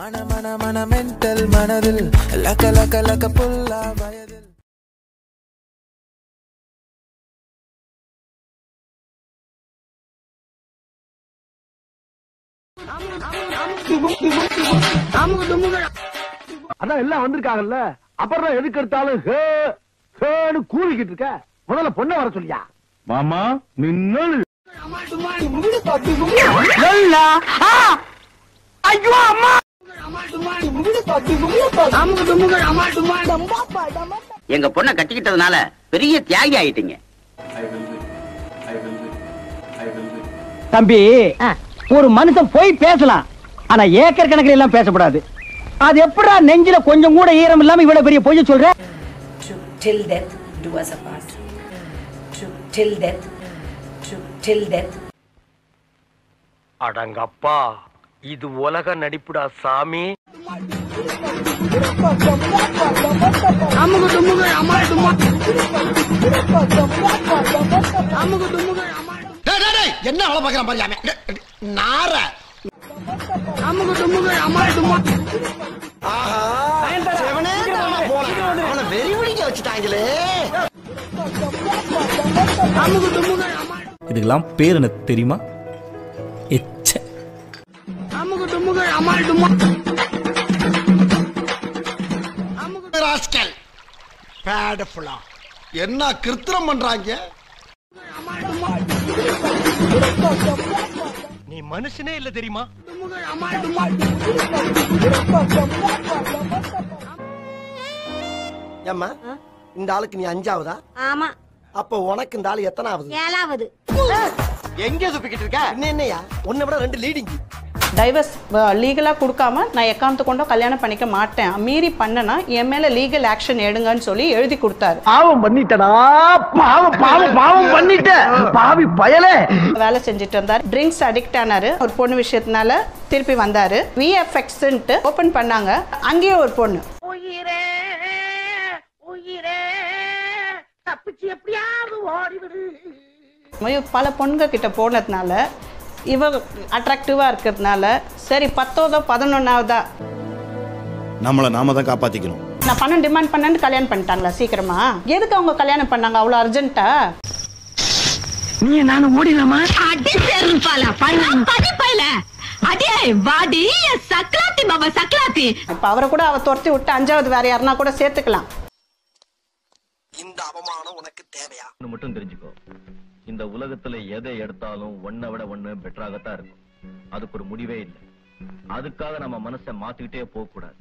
மன மன மன மென்டல் மனதில் லக்க லக்க லக்க புல்லா வயதில். அதான் எல்லாம் வந்திருக்காங்கல்ல. அப்புறம் எதுக்கு எடுத்தாலும் ஹே ஹேன்னு கூறிக்கிட்டு இருக்க. முதல்ல பொண்ணை வர சொல்லியா? மாமா மின்னல். ஐயோ அம்மா. எங்க பொண்ணை கட்டிக்கிட்டதுனால பெரிய தியாகி ஆயிட்டீங்க. தம்பி ஒரு மனுஷன் போய் பேசலாம் ஆனா ஏக்கர் கணக்கில் எல்லாம் பேசக்கூடாது அது எப்படா நெஞ்சில கொஞ்சம் கூட ஈரம் இல்லாம இவ்வளவு பெரிய பொய்ய சொல்ற? To till death do us apart. To till death, to till death. அடங்கப்பா. இது உலக நடிப்புடா சாமி. என்ன அவளை பாக்குறான் பாரியாம நார. வச்சுட்டாங்களே. இதுக்கெல்லாம் பேர் என்ன தெரியுமா? ராஸ்கல். பேடஃபுல்லா என்ன கிருத்திரம் பண்றாங்க? நீ மனுஷனே இல்ல தெரியுமா? ஏம்மா இந்த ஆளுக்கு நீ அஞ்சாவதா? ஆமா. அப்ப உனக்கு இந்த ஆளு எத்தனாவது? ஏழாவது. எங்க சுப்பிக்கிட்டு இருக்க? என்ன என்னையா உன்னை விட ரெண்டு லீடிங் டைவர்ஸ் லீகலாக கொடுக்காம நான் எக்காந்து கொண்டோ கல்யாணம் பண்ணிக்க மாட்டேன். மீறி பண்ணனா என் மேலே லீகல் ஆக்ஷன் எடுங்கன்னு சொல்லி எழுதி கொடுத்தாரு. பாவம் பண்ணிட்டடா. பாவம் பாவம் பாவம் பண்ணிட்ட பாவி பயலே. வேலை செஞ்சுட்டு இருந்தார் ட்ரிங்க்ஸ் அடிக்ட் ஆனாரு. ஒரு பொண்ணு விஷயத்தினால திருப்பி வந்தாரு. விஎஃப்எக்ஸ்ன்ட்டு ஓப்பன் பண்ணாங்க. அங்கேயே ஒரு பொண்ணு. மயு பல பொண்ணுங்க கிட்ட போனதுனால இவ அட்ராக்டிவா இருக்கிறதுனால சரி பத்தோதோ பதினொன்னாவதா? நம்மளை நாம தான் காப்பாத்திக்கணும். நான் பணம் டிமாண்ட் பண்ணேன்னு கல்யாணம் பண்ணிட்டாங்களா சீக்கிரமா? எதுக்கு அவங்க கல்யாணம் பண்ணாங்க அவ்வளோ அர்ஜென்ட்டா நீ நானும் ஓடிடலாமா? அடி செருப்பால படிப்பையில அடே வாடி சக்கலாத்தி மாமா சக்கலாத்தி. இப்போ அவரை கூட அவ துரத்தி விட்டு அஞ்சாவது வேற யாருன்னா கூட சேர்த்துக்கலாம். இந்த அவமானம் உனக்கு தேவையா? மட்டும் தெரிஞ்சுக்கோ. இந்த உலகத்துல எதை எடுத்தாலும் ஒன்னை விட ஒண்ணு பெட்டராகத்தான் இருக்கும். அதுக்கு ஒரு முடிவே இல்லை. அதுக்காக நம்ம மனசை மாத்திக்கிட்டே போக கூடாது